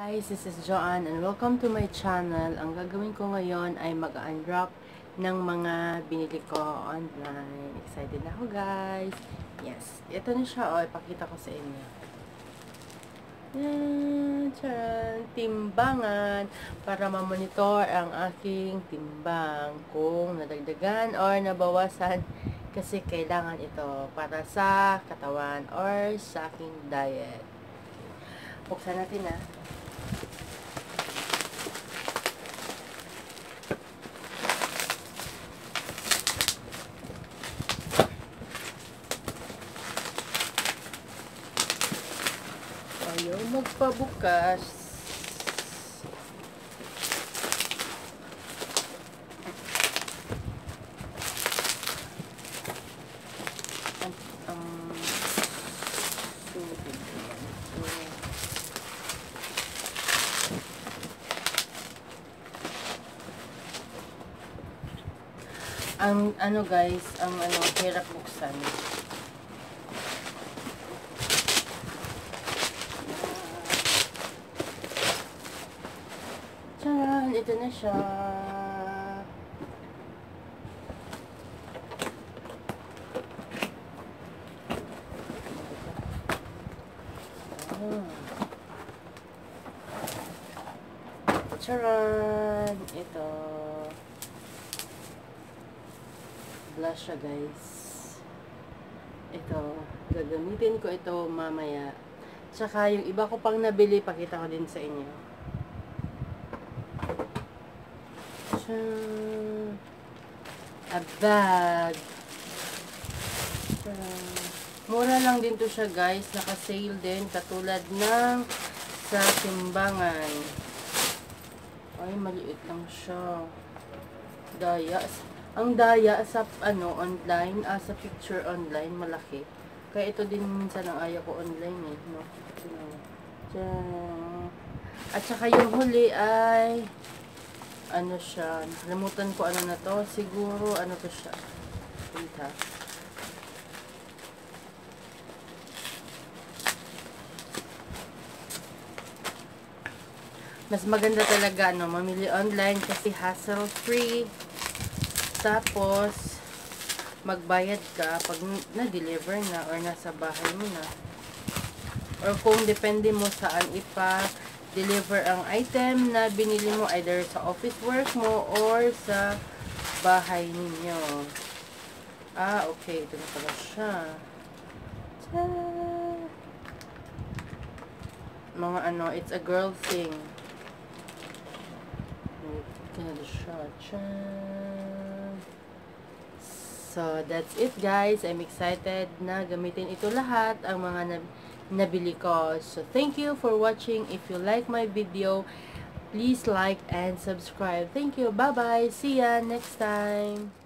Guys, this is Joanne and welcome to my channel. Ang gagawin ko ngayon ay mag-unwrap ng mga binili ko online. Excited na ako guys. Yes, ito na siya. O, ipakita ko sa inyo. Yan, timbangan para ma-monitor ang aking timbang kung nadagdagan or nabawasan kasi kailangan ito para sa katawan or sa aking diet. Buksan natin ah. Tubig naman ito. Ang ano guys, ang ano, hirap buksan. Tcharan! Ito na siya. Ah. Tcharan! Ito. Blush siya guys. Ito. Gagamitin ko ito mamaya. Tsaka yung iba ko pang nabili, pakita ko din sa inyo. Tcharan! A bag. Tcharan! Mura lang din to siya guys. Naka-sale din. Katulad ng sa timbangan. Ay, maliit lang siya. Daya. Ang daya sa ano online, ah, sa picture online, malaki. Kaya ito din minsan ang ayaw ko online eh. No? Tcharan! At saka yung huli ay ano siya, nakalimutan ko ano na to. Siguro, ano to siya. Wait ha. Mas maganda talaga, no, mamili online kasi hassle-free. Tapos, magbayad ka pag na-deliver na or nasa bahay mo na. Or kung depende mo saan ipa deliver ang item na binili mo either sa office work mo or sa bahay ninyo. Ah, okay. Ito na pala siya. Ta Mga ano, it's a girl thing. Ito na siya. So, that's it guys. I'm excited na gamitin ito lahat ang mga na nabili ko. So, thank you for watching. If you like my video, please like and subscribe. Thank you. Bye-bye. See ya next time.